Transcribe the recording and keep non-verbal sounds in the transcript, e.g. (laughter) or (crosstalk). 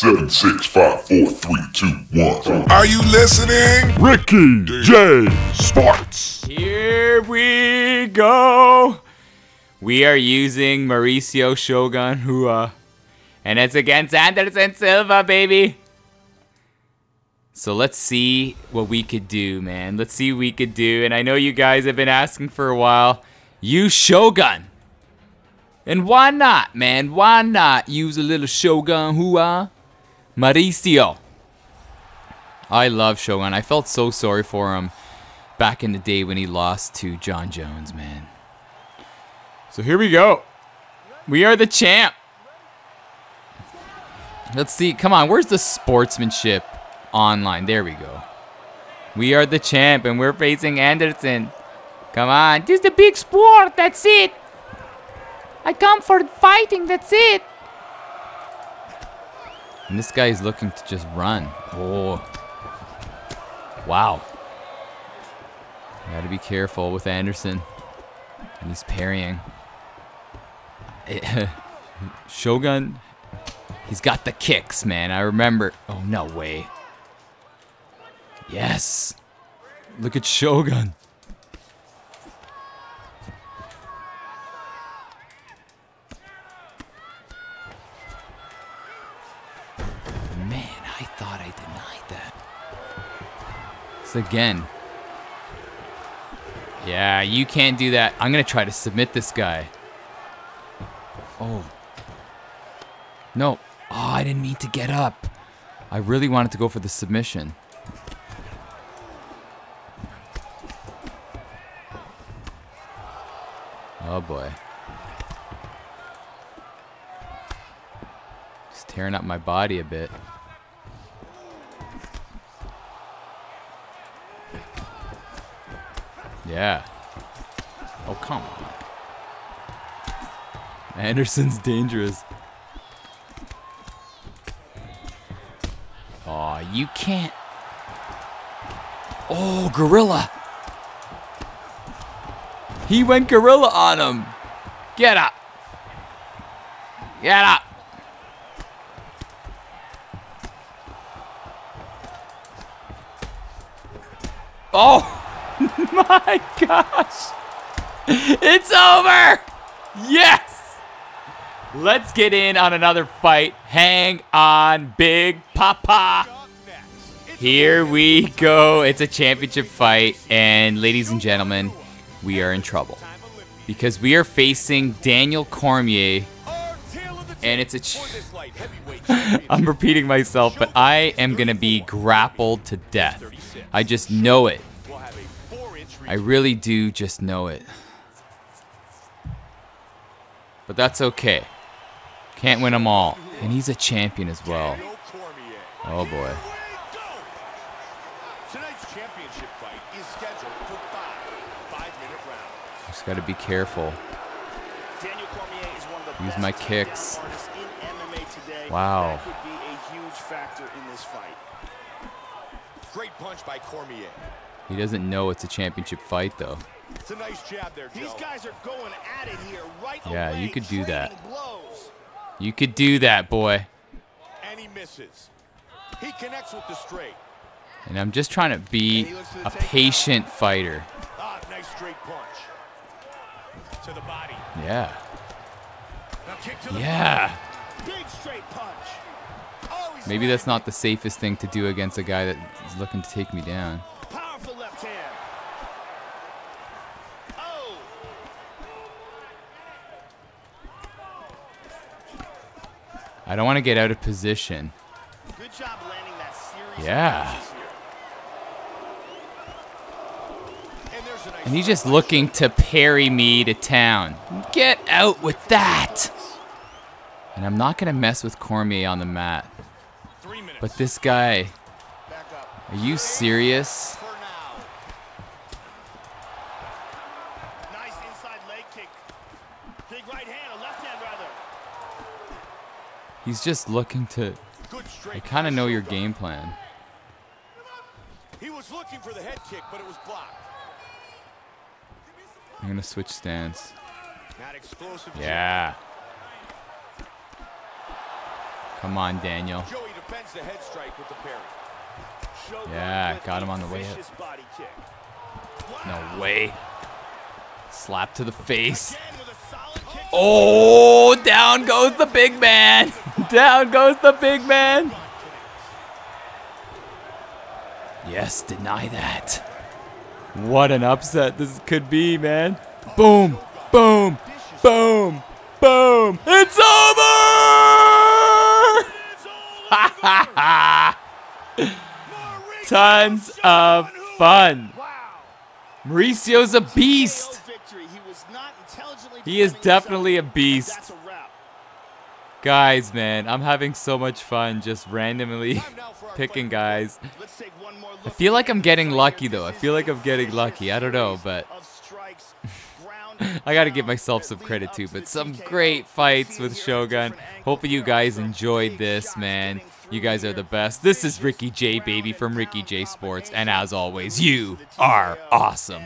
seven, six, five, four, three, two, one. Are you listening? Ricky J. Sports. Here we go. We are using Mauricio Shogun Rua. And it's against Anderson Silva, baby. So let's see what we could do, man. Let's see what we could do. And I know you guys have been asking for a while. Use Shogun. And why not, man? Why not use a little Shogun Rua? Mauricio. I love Shogun. I felt so sorry for him back in the day when he lost to Jon Jones, man. So here we go. We are the champ. Let's see. Come on. Where's the sportsmanship online? There we go. We are the champ and we're facing Anderson. Come on. This is the big sport. That's it. I come for fighting. That's it. And this guy is looking to just run. Oh. Wow. Gotta be careful with Anderson. And he's parrying. (laughs) Shogun, he's got the kicks, man. I remember. Oh, no way. Yes. Look at Shogun. So again. Yeah, you can't do that. I'm going to try to submit this guy. Oh. No. Oh, I didn't mean to get up. I really wanted to go for the submission. Oh boy. Just tearing up my body a bit. Yeah. Oh, come on. Anderson's dangerous. Oh, you can't. Oh, gorilla. He went gorilla on him. Get up. Get up. Oh (laughs) my gosh. It's over. Yes. Let's get in on another fight. Hang on, Big Papa. Here we go. It's a championship fight. And ladies and gentlemen, we are in trouble. Because we are facing Daniel Cormier. And it's a... (laughs) I'm repeating myself, but I am going to be grappled to death. I just know it. I really do just know it. But that's okay. Can't win them all. And he's a champion as well. Oh boy. Just gotta be careful. Use my kicks. Wow. Great punch by Cormier. He doesn't know it's a championship fight though. It's a nice jab there, Joe. These guys are going at it here right Yeah, away, you could do that. blows. You could do that, boy. And he misses. He connects with the straight. And I'm just trying to be a patient fighter. Ah, nice straight punch. To the body. Yeah. Kick to the Yeah. Big straight punch. Oh, Maybe that's not the safest thing to do against a guy that is looking to take me down. I don't want to get out of position. good job landing that series. Yeah. And there's a nice And he's just looking to parry me to town. Get out with that! And I'm not going to mess with Cormier on the mat. But this guy, are you serious? For now. Nice inside leg kick. Big right hand, a left hand rather. He's just looking to. I kind of know your game plan. He was looking for the head kick, but it was blocked. I'm going to switch stance. Yeah. Come on, Daniel. Joey to the head strike with the parry. Shogun Yeah, got him on the way up. No way. Slap to the face. Again with a solid kick. Oh, down goes the big man. Down goes the big man. Yes, deny that. What an upset this could be, man. Boom, boom, boom, boom. It's over! (laughs) Tons of fun. Wow. Mauricio's a beast. He was not intelligently He is definitely a beast. That's a wrap. Guys, man, I'm having so much fun just randomly Time (laughs) now for our picking guys. Let's take one more I feel like I'm getting lucky though. I feel like I'm getting lucky. I don't know, but of strikes, ground (laughs) I gotta give myself some credit too. But some great fights with Shogun. Hopefully you guys enjoyed this, man. You guys are the best. This is Ricky J, baby, from Ricky J Sports. And as always, you are awesome.